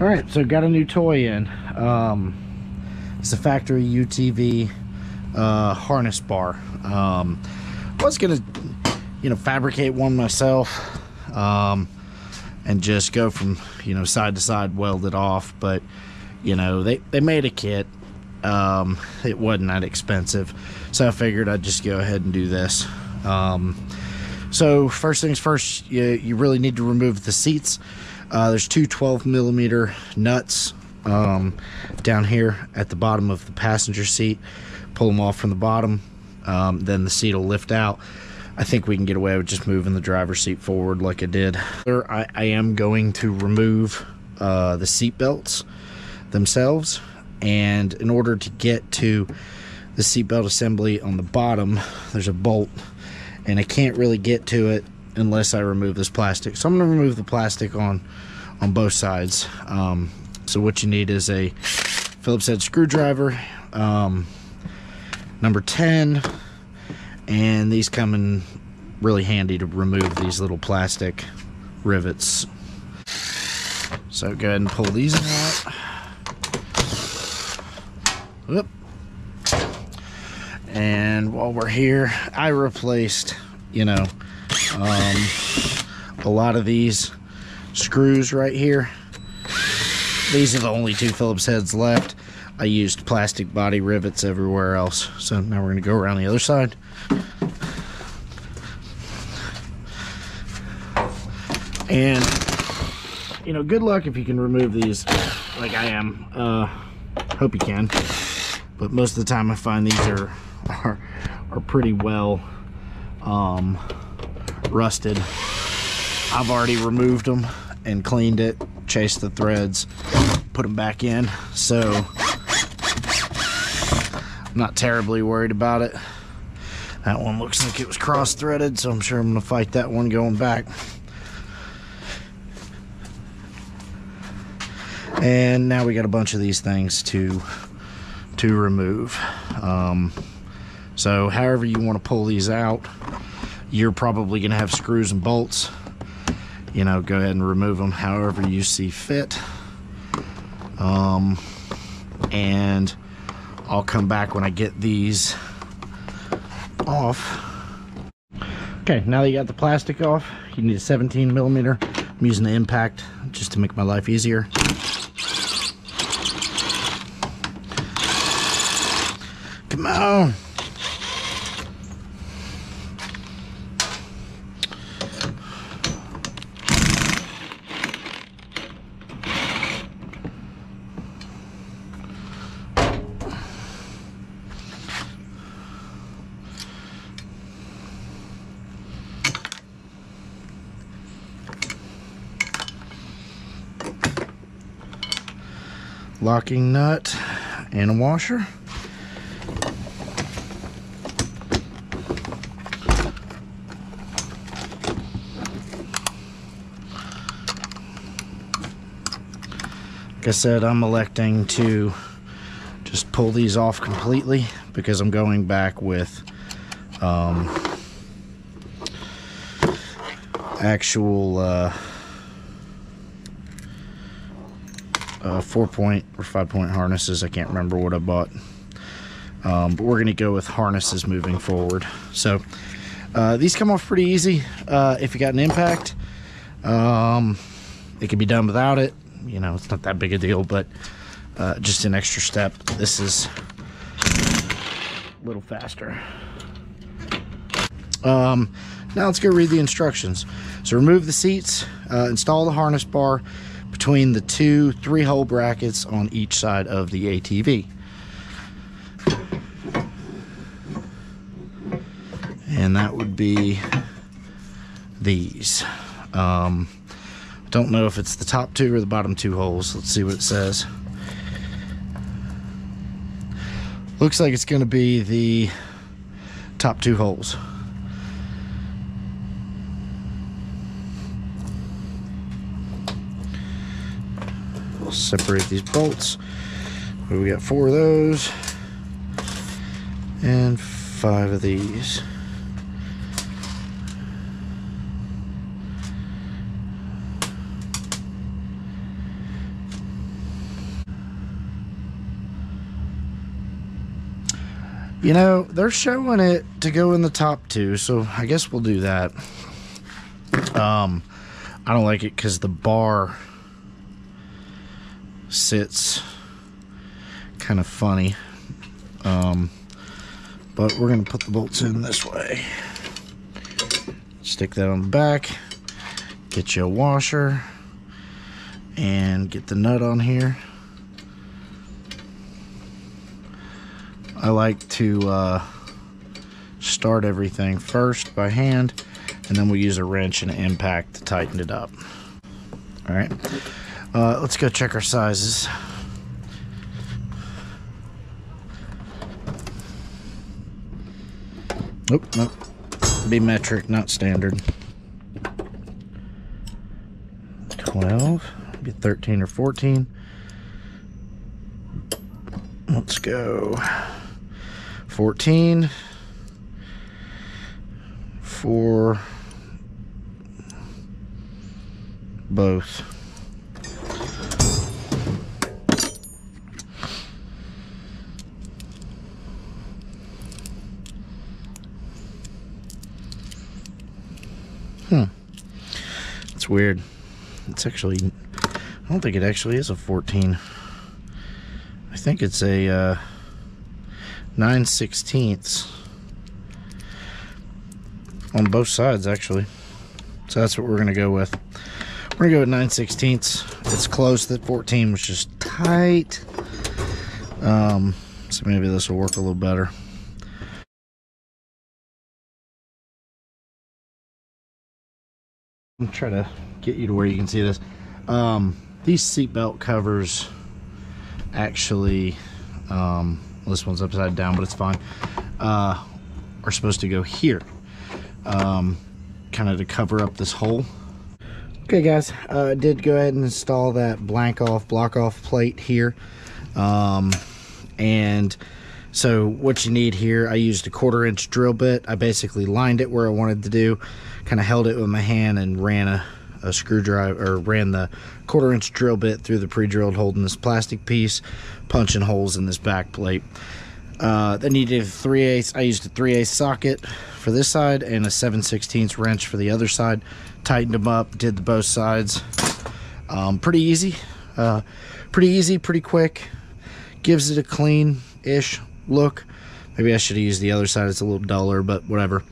All right, so got a new toy in. Um, it's a factory UTV uh, harness bar. Um, was gonna, you know, fabricate one myself, um, and just go from you know side to side, weld it off. But you know, they they made a kit. Um, it wasn't that expensive, so I figured I'd just go ahead and do this. Um, so first things first, you, you really need to remove the seats. Uh, there's two 12 millimeter nuts um, down here at the bottom of the passenger seat. Pull them off from the bottom, um, then the seat will lift out. I think we can get away with just moving the driver's seat forward like I did. I, I am going to remove uh, the seat belts themselves, and in order to get to the seatbelt assembly on the bottom, there's a bolt, and I can't really get to it unless I remove this plastic. So I'm going to remove the plastic on on both sides. Um, so what you need is a Phillips head screwdriver, um, number 10, and these come in really handy to remove these little plastic rivets. So go ahead and pull these out. Whoop. And while we're here, I replaced, you know, um, a lot of these screws right here. These are the only two Phillips heads left. I used plastic body rivets everywhere else. So now we're going to go around the other side. And, you know, good luck if you can remove these like I am. Uh, hope you can. But most of the time I find these are, are, are pretty well um, rusted. I've already removed them and cleaned it, chased the threads, put them back in. So I'm not terribly worried about it. That one looks like it was cross-threaded, so I'm sure I'm gonna fight that one going back. And now we got a bunch of these things to to remove. Um, so however you want to pull these out, you're probably going to have screws and bolts. You know, go ahead and remove them however you see fit. Um, and I'll come back when I get these off. Okay, now that you got the plastic off, you need a 17 millimeter. I'm using the impact just to make my life easier. Come on. Locking nut and a washer. Like I said, I'm electing to just pull these off completely because I'm going back with um, actual uh, uh, four point or five point harnesses. I can't remember what I bought. Um, but we're going to go with harnesses moving forward. So uh, these come off pretty easy uh, if you got an impact. Um, it can be done without it. You know, it's not that big a deal, but uh, just an extra step. This is a little faster. Um, now let's go read the instructions. So remove the seats, uh, install the harness bar, between the two three hole brackets on each side of the ATV. And that would be these. Um, don't know if it's the top two or the bottom two holes. Let's see what it says. Looks like it's going to be the top two holes. separate these bolts. We got four of those and five of these. You know, they're showing it to go in the top two, so I guess we'll do that. Um, I don't like it because the bar sits kind of funny. Um, but we're going to put the bolts in this way. Stick that on the back. Get you a washer. And get the nut on here. I like to uh, start everything first by hand and then we'll use a wrench and an impact to tighten it up. All right, uh, let's go check our sizes. Oop, nope. Be metric, not standard. 12, be 13 or 14. Let's go. 14 for both. Hmm. It's weird. It's actually, I don't think it actually is a 14. I think it's a uh, 9 sixteenths on both sides actually. So that's what we're gonna go with. We're gonna go with 9 sixteenths. It's close, that 14 was just tight. Um, so maybe this will work a little better. I'm trying to get you to where you can see this. Um, these seatbelt covers actually, um, well, this one's upside down, but it's fine, uh, are supposed to go here, um, kind of to cover up this hole. Okay guys, I uh, did go ahead and install that blank off, block off plate here. Um, and so what you need here, I used a quarter inch drill bit. I basically lined it where I wanted to do, kind of held it with my hand and ran a, a screwdriver, or ran the quarter inch drill bit through the pre-drilled hole in this plastic piece, punching holes in this back plate. Uh, then needed a 3 8 I used a 3 8 socket for this side and a 7 16 wrench for the other side. Tightened them up, did the both sides. Um, pretty easy. Uh, pretty easy, pretty quick. Gives it a clean-ish look. Maybe I should have used the other side. It's a little duller, but whatever.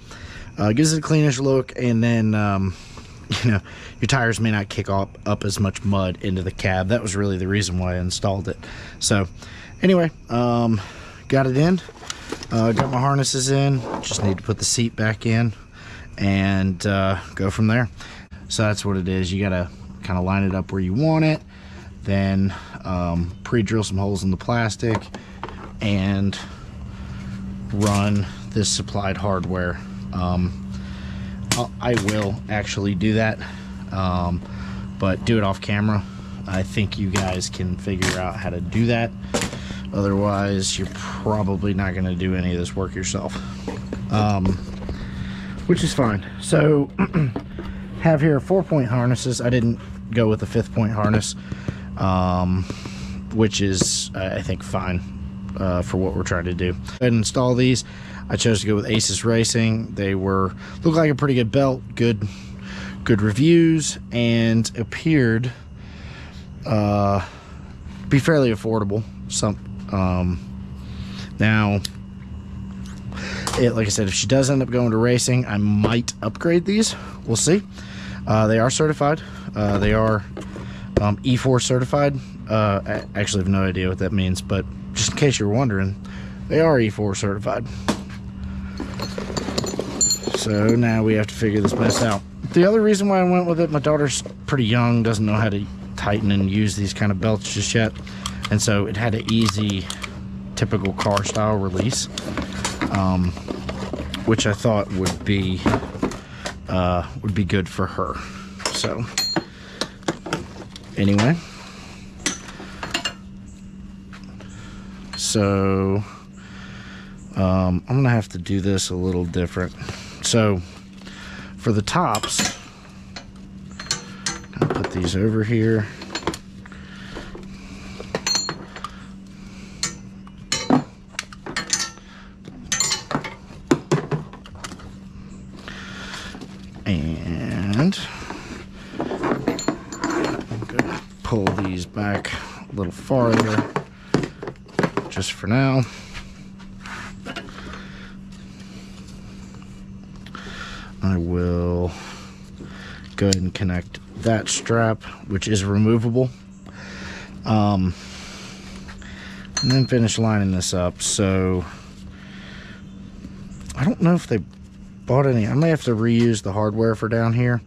Uh, gives it a cleanish look, and then um, you know your tires may not kick up up as much mud into the cab. That was really the reason why I installed it. So anyway, um, got it in. Uh, got my harnesses in. Just need to put the seat back in and uh, go from there. So that's what it is. You gotta kind of line it up where you want it. Then um, pre-drill some holes in the plastic and run this supplied hardware. Um, I will actually do that, um, but do it off camera. I think you guys can figure out how to do that. Otherwise, you're probably not going to do any of this work yourself. Um, which is fine. So, have here four point harnesses. I didn't go with the fifth point harness, um, which is, I think, fine uh, for what we're trying to do. And install these. I chose to go with Aces Racing. They were look like a pretty good belt, good, good reviews, and appeared uh, be fairly affordable. Some um, now, it, like I said, if she does end up going to racing, I might upgrade these. We'll see. Uh, they are certified. Uh, they are um, E4 certified. Uh, I actually have no idea what that means, but just in case you're wondering, they are E4 certified. So now we have to figure this mess out. The other reason why I went with it, my daughter's pretty young, doesn't know how to tighten and use these kind of belts just yet. And so it had an easy typical car style release um, which I thought would be uh, would be good for her. So anyway. So um, I'm gonna have to do this a little different so for the tops, I'll put these over here. And I'm gonna pull these back a little farther just for now. I will go ahead and connect that strap, which is removable. Um, and then finish lining this up. So I don't know if they bought any. I may have to reuse the hardware for down here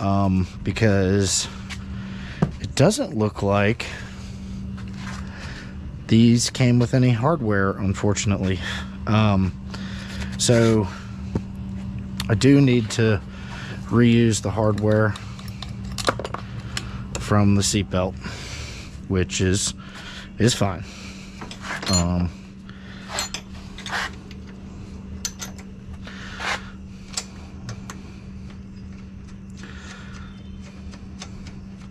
um, because it doesn't look like these came with any hardware, unfortunately. Um, so I do need to reuse the hardware from the seatbelt, which is is fine. Um,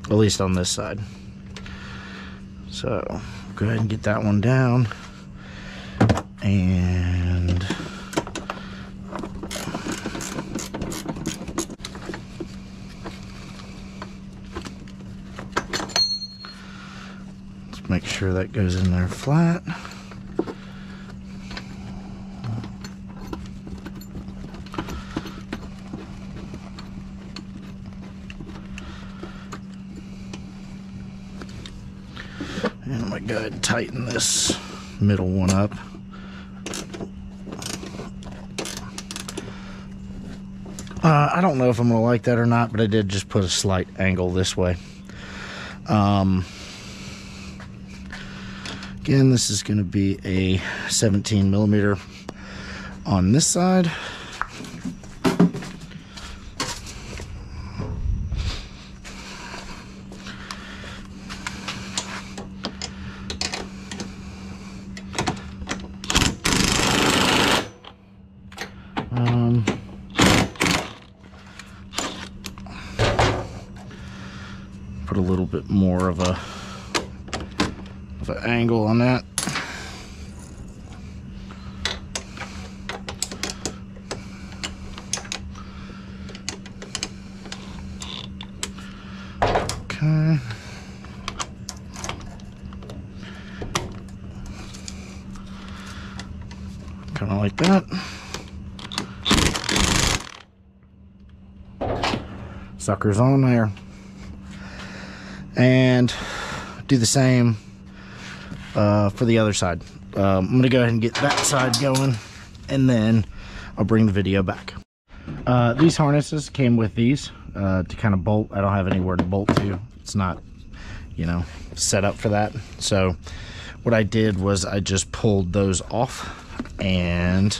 at least on this side. So go ahead and get that one down. And make sure that goes in there flat. And I'm gonna go ahead and tighten this middle one up. Uh, I don't know if I'm gonna like that or not, but I did just put a slight angle this way. Um, again, this is gonna be a 17 millimeter on this side. Um, put a little bit more of a of an angle on that. Okay. Kind of like that. Suckers on there. And do the same uh, for the other side. Um, I'm to go ahead and get that side going and then I'll bring the video back. Uh, these harnesses came with these uh, to kind of bolt. I don't have anywhere to bolt to. It's not, you know, set up for that. So what I did was I just pulled those off and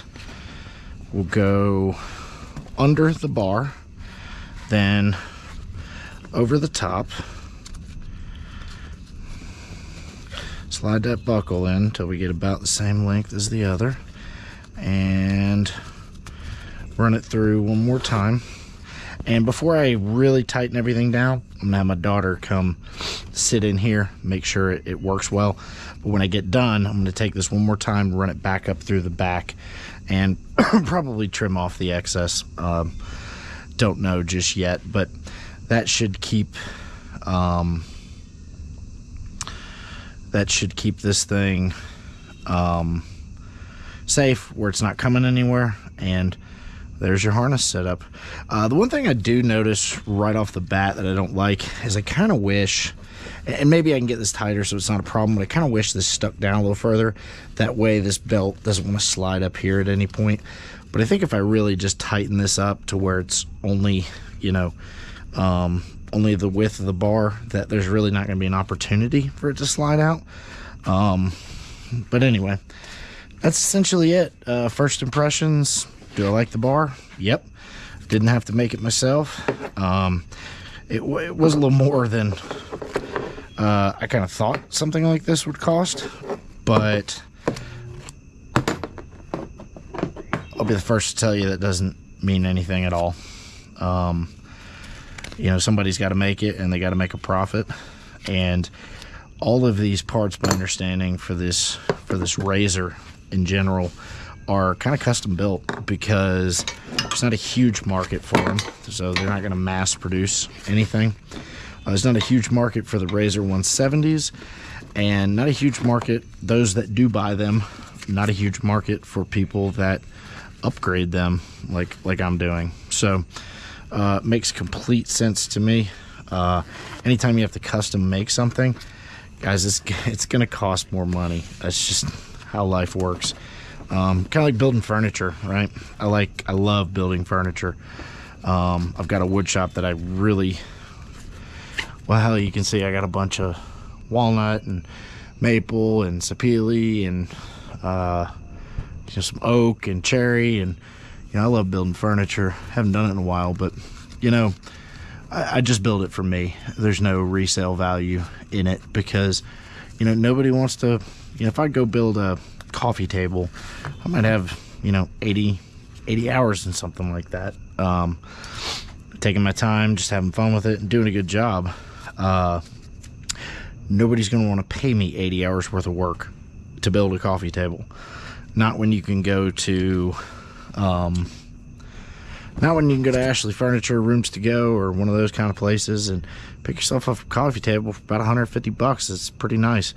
we'll go under the bar, then over the top. Slide that buckle in until we get about the same length as the other. And run it through one more time. And before I really tighten everything down, I'm gonna have my daughter come sit in here, make sure it, it works well. But when I get done, I'm gonna take this one more time, run it back up through the back, and probably trim off the excess. Um, don't know just yet, but that should keep um, that should keep this thing um, safe where it's not coming anywhere. And there's your harness setup. Uh, the one thing i do notice right off the bat that i don't like is i kind of wish and maybe i can get this tighter so it's not a problem but i kind of wish this stuck down a little further. That way this belt doesn't want to slide up here at any point. But i think if i really just tighten this up to where it's only you know um, only the width of the bar that there's really not going to be an opportunity for it to slide out. Um, but anyway that's essentially it. Uh, first impressions. Do i like the bar? Yep. Didn't have to make it myself. Um, it, it, was a little more than uh, i kind of thought something like this would cost but i'll be the first to tell you that doesn't mean anything at all. Um, you know somebody's got to make it and they got to make a profit and all of these parts my understanding for this for this RZR in general are kind of custom built because there's not a huge market for them so they're not going to mass produce anything Uh, there's not a huge market for the RZR 170s, and not a huge market, those that do buy them, not a huge market for people that upgrade them like like I'm doing. So uh, makes complete sense to me. Uh, anytime you have to custom make something, guys, it's it's gonna cost more money. That's just how life works. Um, kind of like building furniture, right? I like I love building furniture. Um, I've got a wood shop that I really well you can see I got a bunch of walnut and maple and sapele and uh, some oak and cherry and I love building furniture. Haven't done it in a while, but you know I, I just build it for me. There's no resale value in it because you know nobody wants to. You know if I go build a coffee table, I might have you know 80 80 hours and something like that. Um, taking my time, just having fun with it, and doing a good job. Uh, nobody's going to want to pay me 80 hours worth of work to build a coffee table. Not when you can go to, um, not when you can go to Ashley Furniture, Rooms to Go, or one of those kind of places and pick yourself up a coffee table for about 150 bucks. It's pretty nice.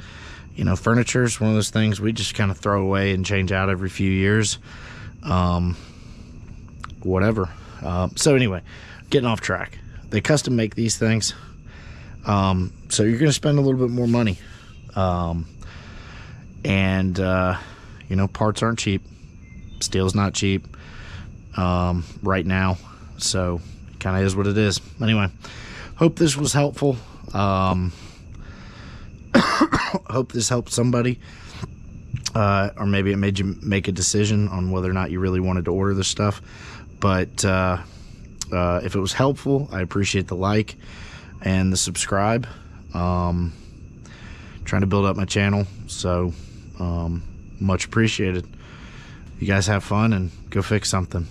You know, furniture is one of those things we just kind of throw away and change out every few years. Um, whatever. Uh, so anyway, getting off track. They custom make these things. Um, so you're going to spend a little bit more money. Um, and, uh, you know, parts aren't cheap. Steel's not cheap um, right now. So kind of is what it is. Anyway, hope this was helpful. Um, hope this helped somebody. Uh, or maybe it made you make a decision on whether or not you really wanted to order this stuff. But uh, uh, if it was helpful, I appreciate the like and the subscribe. Um, trying to build up my channel, so um, much appreciated. You guys have fun and go fix something.